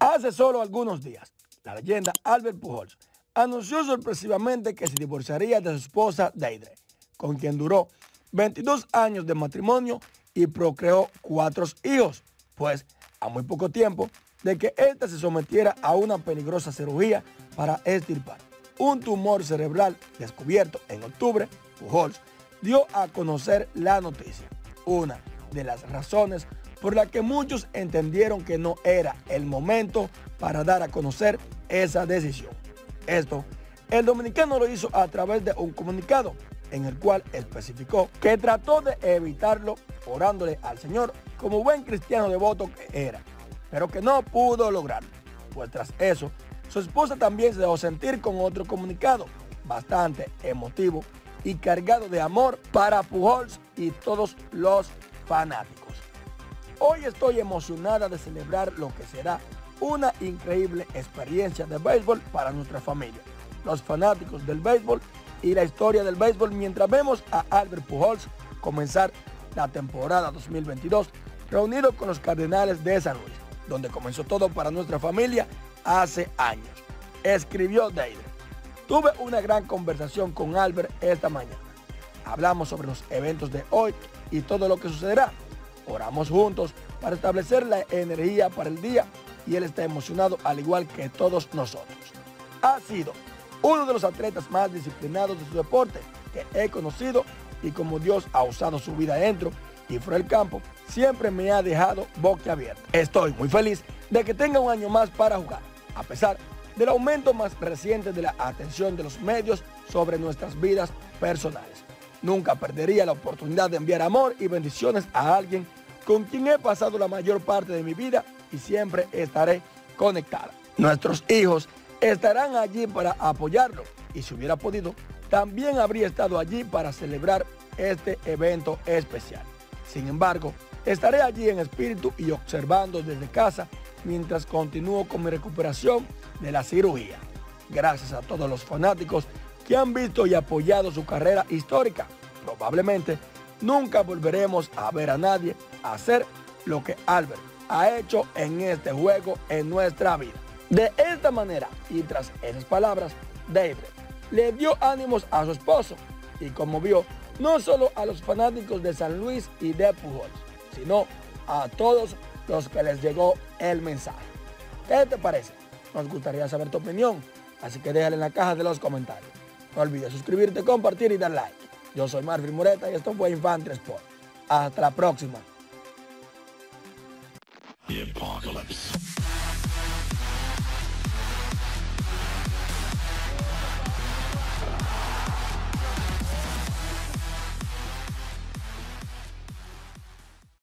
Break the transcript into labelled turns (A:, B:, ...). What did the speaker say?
A: Hace solo algunos días, la leyenda Albert Pujols anunció sorpresivamente que se divorciaría de su esposa Deidre, con quien duró 22 años de matrimonio y procreó cuatro hijos, pues a muy poco tiempo de que ésta se sometiera a una peligrosa cirugía para extirpar. Un tumor cerebral descubierto en octubre, Pujols dio a conocer la noticia, una de las razones por la que muchos entendieron que no era el momento para dar a conocer esa decisión. Esto, el dominicano lo hizo a través de un comunicado en el cual especificó que trató de evitarlo orándole al Señor como buen cristiano devoto que era, pero que no pudo lograrlo. Pues tras eso, su esposa también se dejó sentir con otro comunicado, bastante emotivo y cargado de amor para Pujols y todos los fanáticos. Hoy estoy emocionada de celebrar lo que será una increíble experiencia de béisbol para nuestra familia, los fanáticos del béisbol y la historia del béisbol mientras vemos a Albert Pujols comenzar la temporada 2022 reunido con los Cardenales de San Luis, donde comenzó todo para nuestra familia hace años. Escribió Deidre. Tuve una gran conversación con Albert esta mañana. Hablamos sobre los eventos de hoy y todo lo que sucederá. Oramos juntos para establecer la energía para el día y él está emocionado al igual que todos nosotros. Ha sido uno de los atletas más disciplinados de su deporte que he conocido y como Dios ha usado su vida dentro y fuera del campo, siempre me ha dejado boquiabierta. Estoy muy feliz de que tenga un año más para jugar, a pesar del aumento más reciente de la atención de los medios sobre nuestras vidas personales. Nunca perdería la oportunidad de enviar amor y bendiciones a alguien con quien he pasado la mayor parte de mi vida y siempre estaré conectada. Nuestros hijos estarán allí para apoyarlo y si hubiera podido, también habría estado allí para celebrar este evento especial. Sin embargo, estaré allí en espíritu y observando desde casa mientras continúo con mi recuperación de la cirugía. Gracias a todos los fanáticos que han visto y apoyado su carrera histórica. Probablemente nunca volveremos a ver a nadie hacer lo que Albert ha hecho en este juego en nuestra vida. De esta manera y tras esas palabras, David le dio ánimos a su esposo y conmovió no solo a los fanáticos de San Luis y de Pujols, sino a todos los que les llegó el mensaje. ¿Qué te parece? Nos gustaría saber tu opinión, así que déjala en la caja de los comentarios. No olvides suscribirte, compartir y dar like. Yo soy Marvin Mureta y esto fue Infantre Sport. Hasta la próxima.
B: The apocalypse.